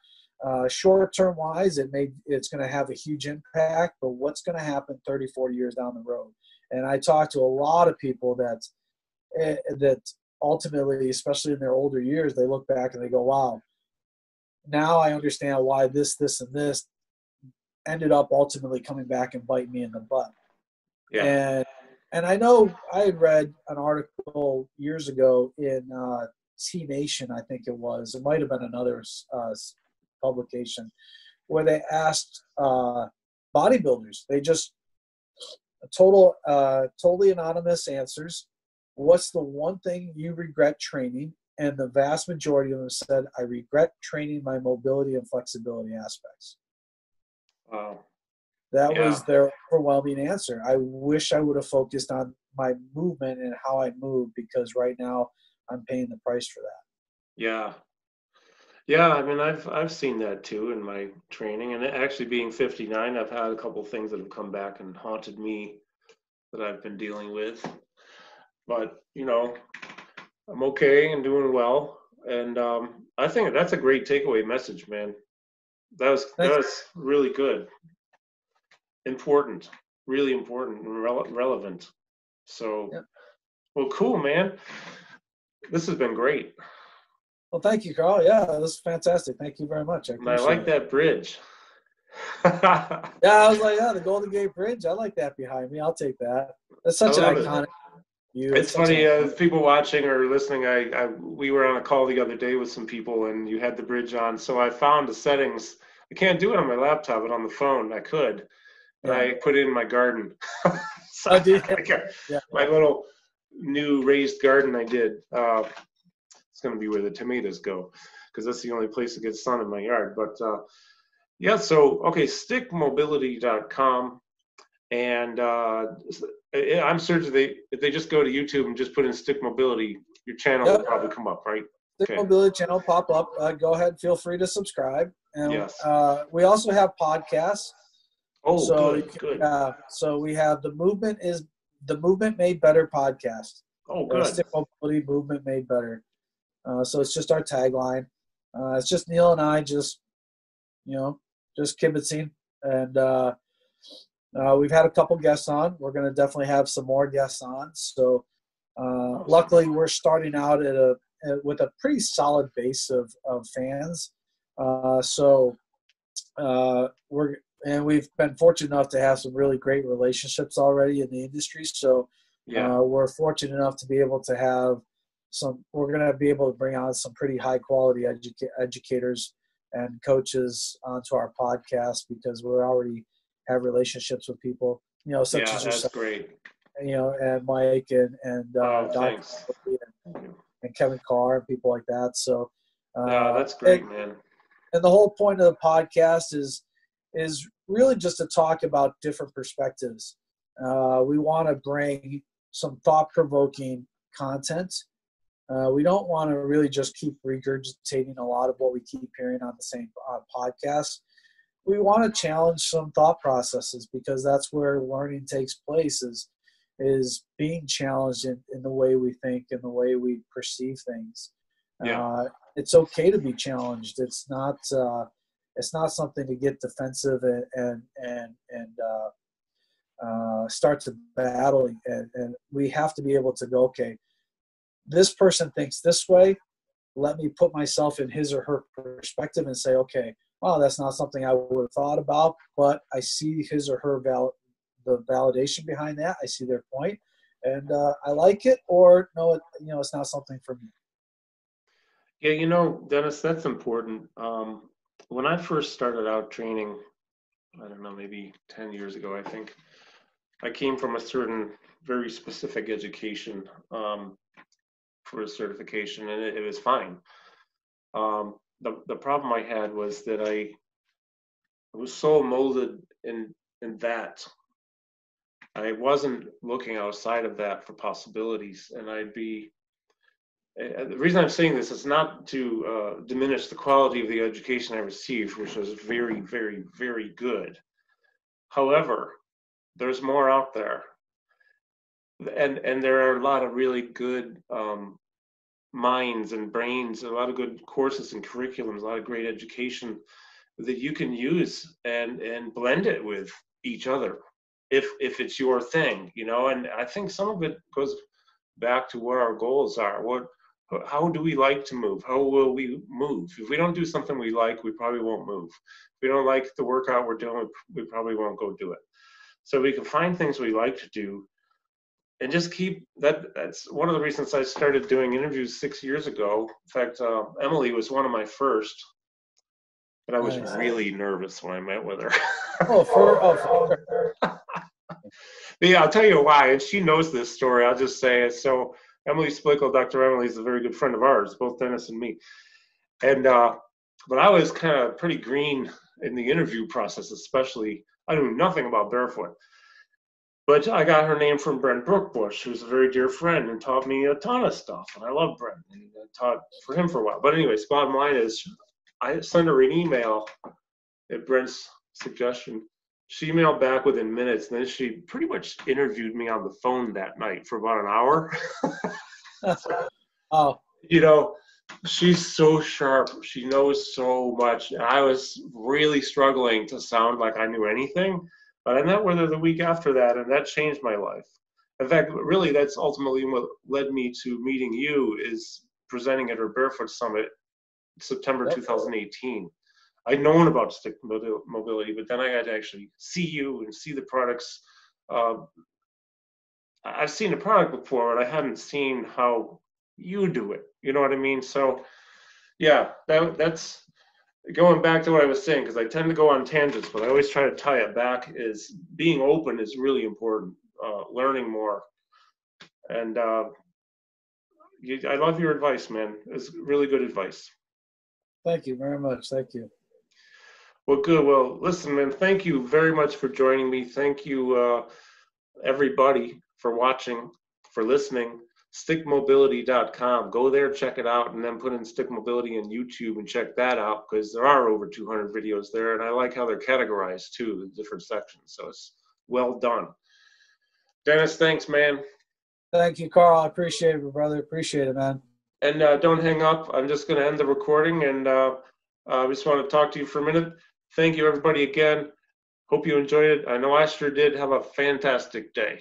uh, short term wise it may it's going to have a huge impact but what's going to happen 30 40 years down the road and i talk to a lot of people that eh, that ultimately especially in their older years they look back and they go wow now i understand why this this and this ended up ultimately coming back and bite me in the butt Yeah. and and I know I had read an article years ago in uh, T Nation, I think it was. It might have been another uh, publication where they asked uh, bodybuilders. They just total, uh, totally anonymous answers. What's the one thing you regret training? And the vast majority of them said, "I regret training my mobility and flexibility aspects." Wow. That Yeah. was their overwhelming answer. I wish I would have focused on my movement and how I move because right now I'm paying the price for that. Yeah. Yeah, I mean, I've I've seen that too in my training, and actually being 59, I've had a couple things that have come back and haunted me that I've been dealing with. But you know, I'm okay and doing well, and um, I think that's a great takeaway message, man. That was that was really good, important, really important, and rele- relevant. So, Yep. well, cool, man. This has been great. Well, thank you, Karl. Yeah, this is fantastic. Thank you very much. I, I like it. that bridge. Yeah, I was like, yeah, the Golden Gate Bridge. I like that behind me. I'll take that. That's such an it. iconic view. it's such funny, uh, people watching or listening. I, I we were on a call the other day with some people, and you had the bridge on. So I found the settings I can't do it on my laptop, but on the phone I could. And I put it in my garden. so I did. I got Yeah. my little new raised garden I did. Uh, it's going to be where the tomatoes go because that's the only place that gets sun in my yard. But uh, yeah, so okay, stickmobility.com. And uh, I- I'm certain they if they just go to YouTube and just put in Stick Mobility, your channel will probably come up, right? Stick Okay. Mobility channel pop up. Uh, go ahead, feel free to subscribe. And Yes. uh, we also have podcasts. Oh, so good, can- good. Uh, so we have the movement is the movement made better podcast. Oh, good. Stick Mobility Movement Made Better. Uh, so it's just our tagline. Uh, it's just Neil and I just, you know, just kibitzing. And uh, uh, we've had a couple guests on. We're going to definitely have some more guests on. So uh, luckily, we're starting out at a with a pretty solid base of, of fans. Uh, so uh, we're and we've been fortunate enough to have some really great relationships already in the industry. So Yeah. uh, we're fortunate enough to be able to have some. We're going to be able to bring on some pretty high quality educa- educators and coaches onto our podcast because we already have relationships with people, you know, such yeah, as that's yourself, great. you know, and Mike and and uh, Oh, and, and Kevin Carr and people like that. So uh, Yeah, that's great, and- man. and the whole point of the podcast is is really just to talk about different perspectives. Uh, we want to bring some thought provoking content. Uh, we don't want to really just keep regurgitating a lot of what we keep hearing on the same podcast. We want to challenge some thought processes because that's where learning takes place. Is is being challenged in, in the way we think and the way we perceive things. Yeah. Uh, it's okay to be challenged. It's not. Uh, it's not something to get defensive and and and, and uh, uh, start to battle. And, and we have to be able to go. Okay, this person thinks this way. Let me put myself in his or her perspective and say, okay, wow, that's not something I would have thought about, but I see his or her val- the validation behind that. I see their point, and uh, I like it, or no, it, you know, it's not something for me. Yeah, you know, Dennis, that's important. Um, when I first started out training, I don't know, maybe 10 years ago, I think, I came from a certain very specific education um, for a certification, and it, it was fine. Um, the, the problem I had was that I was so molded in, in that. I wasn't looking outside of that for possibilities, and I'd be uh, the reason I'm saying this is not to uh, diminish the quality of the education I received, which was very, very, very good. However, there's more out there, and and there are a lot of really good um, minds and brains, a lot of good courses and curriculums, a lot of great education that you can use and and blend it with each other if if it's your thing, you know. And I think some of it goes back to what our goals are. What how do we like to move? How will we move? If we don't do something we like, we probably won't move. If we don't like the workout we're doing, we probably won't go do it. So we can find things we like to do and just keep that. That's one of the reasons I started doing interviews six years ago. In fact, uh, Emily was one of my first, but I was Nice. really nervous when I met with her. Oh, for oh, for, yeah, I'll tell you why, and she knows this story. I'll just say it. So Emily Splichal, Dr. Emily, is a very good friend of ours, both Dennis and me. And uh, but I was kind of pretty green in the interview process, especially. I knew nothing about barefoot. But I got her name from Brent Brookbush, who's a very dear friend and taught me a ton of stuff. And I love Brent and I taught for him for a while. But anyways, bottom line is I sent her an email at Brent's suggestion. She emailed back within minutes, and then she pretty much interviewed me on the phone that night for about an hour. oh, you know, she's so sharp. She knows so much. And I was really struggling to sound like I knew anything. But I met with her the week after that, and that changed my life. In fact, really, that's ultimately what led me to meeting you is presenting at her Barefoot Summit, September Yep. 2018. I'd known about stick mobility, but then I got to actually see you and see the products. Uh, I've seen the product before, but I hadn't seen how you do it. You know what I mean? So, yeah, that, that's going back to what I was saying, because I tend to go on tangents, but I always try to tie it back. Is being open is really important. Uh, learning more, and uh, you, I love your advice, man. It's really good advice. Thank you very much. Thank you. Well, good. Well, listen, man. Thank you very much for joining me. Thank you, uh, everybody, for watching, for listening stickmobility.com. Go there, check it out, and then put in Stick Mobility in YouTube and check that out because there are over 200 videos there, and I like how they're categorized too, the different sections. So it's well done. Dennis, thanks, man. Thank you, Karl. I appreciate it, brother. Appreciate it, man. And uh, don't hang up. I'm just going to end the recording, and uh, I just want to talk to you for a minute. Thank you, everybody, again. Hope you enjoyed it. I know I sure did. Have a fantastic day.